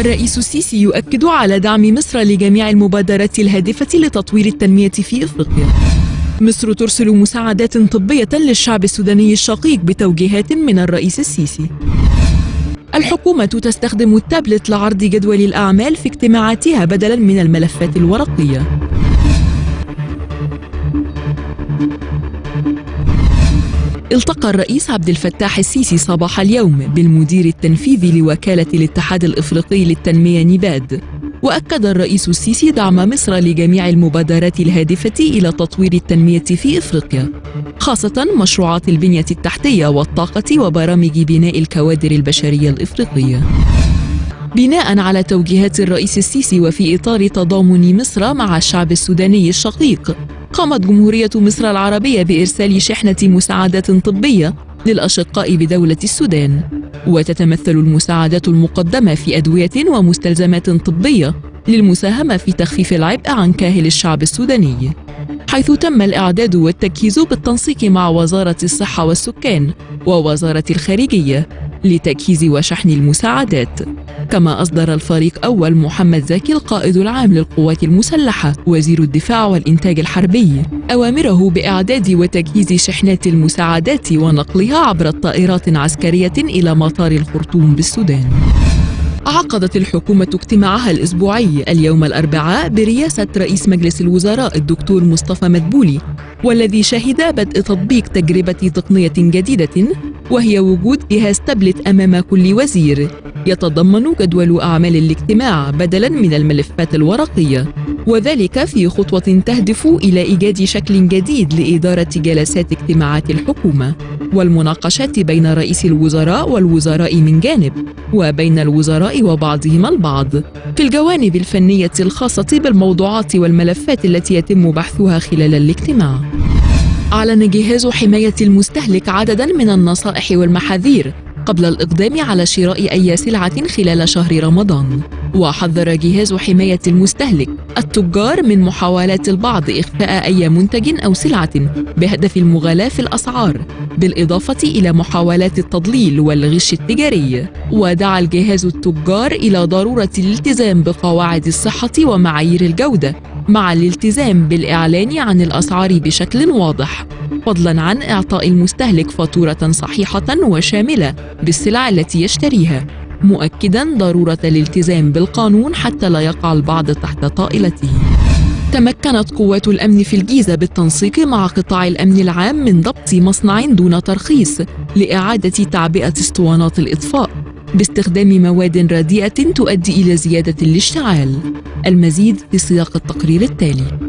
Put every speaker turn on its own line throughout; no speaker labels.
الرئيس السيسي يؤكد على دعم مصر لجميع المبادرات الهادفة لتطوير التنمية في إفريقيا. مصر ترسل مساعدات طبية للشعب السوداني الشقيق بتوجيهات من الرئيس السيسي. الحكومة تستخدم التابلت لعرض جدول الأعمال في اجتماعاتها بدلا من الملفات الورقية. التقى الرئيس عبد الفتاح السيسي صباح اليوم بالمدير التنفيذي لوكالة الاتحاد الإفريقي للتنمية نيباد. وأكد الرئيس السيسي دعم مصر لجميع المبادرات الهادفة إلى تطوير التنمية في إفريقيا خاصة مشروعات البنية التحتية والطاقة وبرامج بناء الكوادر البشرية الإفريقية. بناء على توجيهات الرئيس السيسي وفي إطار تضامن مصر مع الشعب السوداني الشقيق قامت جمهورية مصر العربية بإرسال شحنة مساعدات طبية للأشقاء بدولة السودان. وتتمثل المساعدات المقدمة في أدوية ومستلزمات طبية للمساهمة في تخفيف العبء عن كاهل الشعب السوداني. حيث تم الإعداد والتجهيز بالتنسيق مع وزارة الصحة والسكان ووزارة الخارجية لتجهيز وشحن المساعدات. كما أصدر الفريق أول محمد زكي القائد العام للقوات المسلحة وزير الدفاع والإنتاج الحربي. أوامره بإعداد وتجهيز شحنات المساعدات ونقلها عبر الطائرات عسكرية إلى مطار الخرطوم بالسودان. عقدت الحكومة اجتماعها الأسبوعي اليوم الأربعاء برئاسة رئيس مجلس الوزراء الدكتور مصطفى مدبولي والذي شهد بدء تطبيق تجربة تقنية جديدة وهي وجود جهاز تابلت أمام كل وزير. يتضمن جدول أعمال الاجتماع بدلا من الملفات الورقية وذلك في خطوة تهدف إلى إيجاد شكل جديد لإدارة جلسات اجتماعات الحكومة والمناقشات بين رئيس الوزراء والوزراء من جانب وبين الوزراء وبعضهم البعض. في الجوانب الفنية الخاصة بالموضوعات والملفات التي يتم بحثها خلال الاجتماع. أعلن جهاز حماية المستهلك عددا من النصائح والمحاذير قبل الإقدام على شراء أي سلعة خلال شهر رمضان. وحذر جهاز حماية المستهلك التجار من محاولات البعض إخفاء أي منتج أو سلعة بهدف المغالاة في الأسعار بالإضافة إلى محاولات التضليل والغش التجاري. ودعا الجهاز التجار إلى ضرورة الالتزام بقواعد الصحة ومعايير الجودة مع الالتزام بالإعلان عن الأسعار بشكل واضح فضلا عن إعطاء المستهلك فاتورة صحيحة وشاملة بالسلع التي يشتريها مؤكدا ضرورة الالتزام بالقانون حتى لا يقع البعض تحت طائلته. تمكنت قوات الأمن في الجيزة بالتنسيق مع قطاع الأمن العام من ضبط مصنع دون ترخيص لإعادة تعبئة اسطوانات الإطفاء. باستخدام مواد رديئة تؤدي إلى زيادة الاشتعال. المزيد في سياق التقرير التالي.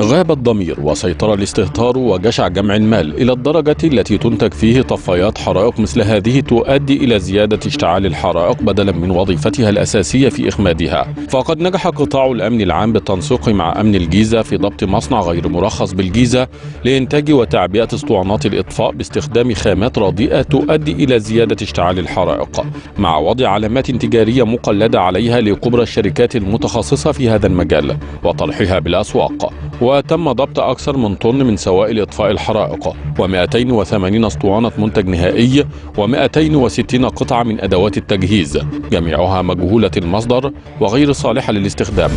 غاب الضمير وسيطر الاستهتار وجشع جمع المال إلى الدرجة التي تنتج فيه طفايات حرائق مثل هذه تؤدي إلى زيادة اشتعال الحرائق بدلا من وظيفتها الأساسية في إخمادها. فقد نجح قطاع الأمن العام بالتنسيق مع أمن الجيزة في ضبط مصنع غير مرخص بالجيزة لإنتاج وتعبئة أسطوانات الإطفاء باستخدام خامات رديئة تؤدي إلى زيادة اشتعال الحرائق. مع وضع علامات تجارية مقلدة عليها لكبرى الشركات المتخصصة في هذا المجال وطرحها بالأسواق. وتم ضبط أكثر من طن من سوائل إطفاء الحرائق و280 أسطوانة منتج نهائي و260 قطعة من أدوات التجهيز جميعها مجهولة المصدر وغير صالحة للاستخدام.